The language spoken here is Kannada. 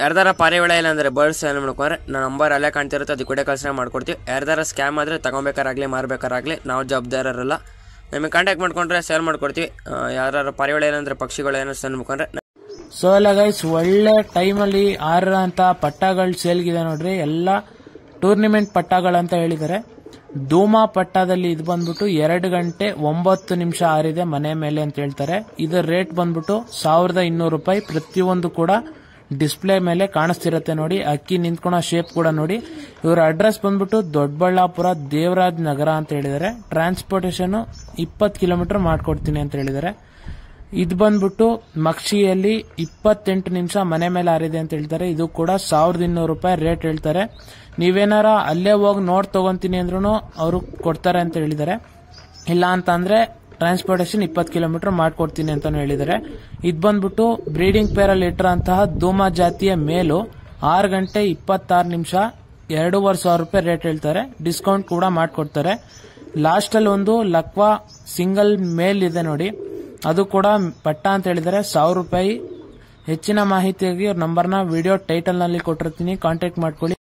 ಯಾರ್ದಾರ ಪಾರಿವಾಳ ಇಲ್ಲ ಅಂದರೆ ಬರ್ಡ್ಸ್ ಏನು ಮಾಡ್ಕೊಂಡ್ರೆ ನನ್ನ ನಂಬರ್ ಅಲ್ಲೇ ಕಾಣ್ತಿರುತ್ತೆ, ಅದು ಕೂಡ ಕಳ್ಸನೆ ಮಾಡ್ಕೊಡ್ತೀವಿ. ಯಾರ್ದಾರ ಸ್ಕ್ಯಾಮ್ ಆದರೆ ತಗೊಬೇಕಾರಾಗ್ಲಿ, ಮಾರ್ಬೇಕಾರಾಗ್ಲಿ, ನಾವು ಜವಾಬ್ದಾರರಲ್ಲ. ನಮಗೆ ಕಾಂಟ್ಯಾಕ್ಟ್ ಮಾಡ್ಕೊಂಡ್ರೆ ಸೇಲ್ ಮಾಡ್ಕೊಡ್ತೀವಿ. ಯಾರು ಪಾರಿವಾಳ ಇಲ್ಲ ಅಂದರೆ ಪಕ್ಷಿಗಳು ಏನೋ ಸೇಲ್ ಮಾಡ್ಕೊಂಡ್ರೆ ಸೊ ಎಲ್ಲ ಗೈಸ್ ಒಳ್ಳೆ ಟೈಮಲ್ಲಿ ಆರಂತ ಪಟ್ಟಗಳು ಸೇಲ್ಗಿದೆ ನೋಡ್ರಿ. ಎಲ್ಲ ಟೂರ್ನಿಮೆಂಟ್ ಪಟ್ಟಗಳಂತ ಹೇಳಿದ್ದಾರೆ. ಧೂಮಾ ಪಟ್ಟದಲ್ಲಿ ಇದು ಬಂದ್ಬಿಟ್ಟು ಎರಡು ಗಂಟೆ ಒಂಬತ್ತು ನಿಮಿಷ ಆರಿದೆ ಮನೆ ಮೇಲೆ ಅಂತ ಹೇಳ್ತಾರೆ. ಇದರ ರೇಟ್ ಬಂದ್ಬಿಟ್ಟು ಸಾವಿರದ ಇನ್ನೂರು ರೂಪಾಯಿ. ಪ್ರತಿಯೊಂದು ಕೂಡ ಡಿಸ್ಪ್ಲೇ ಮೇಲೆ ಕಾಣಿಸ್ತಿರತ್ತೆ ನೋಡಿ, ಅಕ್ಕಿ ನಿಂತ್ಕೊಳೋ ಶೇಪ್ ಕೂಡ ನೋಡಿ. ಇವರ ಅಡ್ರೆಸ್ ಬಂದ್ಬಿಟ್ಟು ದೊಡ್ಡಬಳ್ಳಾಪುರ ದೇವರಾಜ್ ನಗರ ಅಂತ ಹೇಳಿದ್ದಾರೆ. ಟ್ರಾನ್ಸ್ಪೋರ್ಟೇಷನ್ ಇಪ್ಪತ್ತು ಕಿಲೋಮೀಟರ್ ಮಾಡ್ಕೊಡ್ತೀನಿ ಅಂತ ಹೇಳಿದ್ದಾರೆ. ಇದು ಬಂದ್ಬಿಟ್ಟು ಮಕ್ಷಿಯಲ್ಲಿ ಇಪ್ಪತ್ತೆಂಟು ನಿಮಿಷ ಮನೆ ಮೇಲೆ ಹಾರಿದೆ ಅಂತ ಹೇಳ್ತಾರೆ ಇದು ಕೂಡ ಸಾವಿರದ ಇನ್ನೂರು ರೂಪಾಯಿ ರೇಟ್ ಹೇಳ್ತಾರೆ. ನೀವೇನಾರ ಅಲ್ಲೇ ಹೋಗಿ ನೋಡಿ ತಗೊಂತೀನಿ ಅಂದ್ರೂ ಅವರು ಕೊಡ್ತಾರೆ ಅಂತ ಹೇಳಿದ್ದಾರೆ. ಇಲ್ಲ ಅಂತ ಅಂದ್ರೆ ಟ್ರಾನ್ಸ್ಪೋರ್ಟೇಷನ್ ಇಪ್ಪತ್ತು ಕಿಲೋಮೀಟರ್ ಮಾಡಿಕೊಡ್ತೀನಿ ಅಂತಾನು ಹೇಳಿದ್ದಾರೆ. ಇದು ಬಂದ್ಬಿಟ್ಟು ಬ್ರೀಡಿಂಗ್ ಪೇರಲ್ಲಿ ಇಟ್ಟಿರೋಂತಹ ಧೂಮ ಜಾತಿಯ ಮೇಲು ಆರು ಗಂಟೆ ಇಪ್ಪತ್ತಾರು ನಿಮಿಷ ಎರಡೂವರೆ ಸಾವಿರ ರೂಪಾಯಿ ರೇಟ್ ಹೇಳ್ತಾರೆ. ಡಿಸ್ಕೌಂಟ್ ಕೂಡ ಮಾಡಿಕೊಡ್ತಾರೆ. ಲಾಸ್ಟಲ್ಲಿ ಒಂದು ಲಕ್ವಾ ಸಿಂಗಲ್ ಮೇಲ್ ಇದೆ ನೋಡಿ. ಅದು ಕೂಡ ಪಟ್ಟ ಅಂತ ಹೇಳಿದರೆ ಸಾವಿರ ರೂಪಾಯಿ. ಹೆಚ್ಚಿನ ಮಾಹಿತಿಯಾಗಿ ಅವ್ರ ನಂಬರ್ನ ವಿಡಿಯೋ ಟೈಟಲ್ನಲ್ಲಿ ಕೊಟ್ಟಿರ್ತೀನಿ. ಕಾಂಟ್ಯಾಕ್ಟ್ ಮಾಡ್ಕೊಳ್ಳಿ.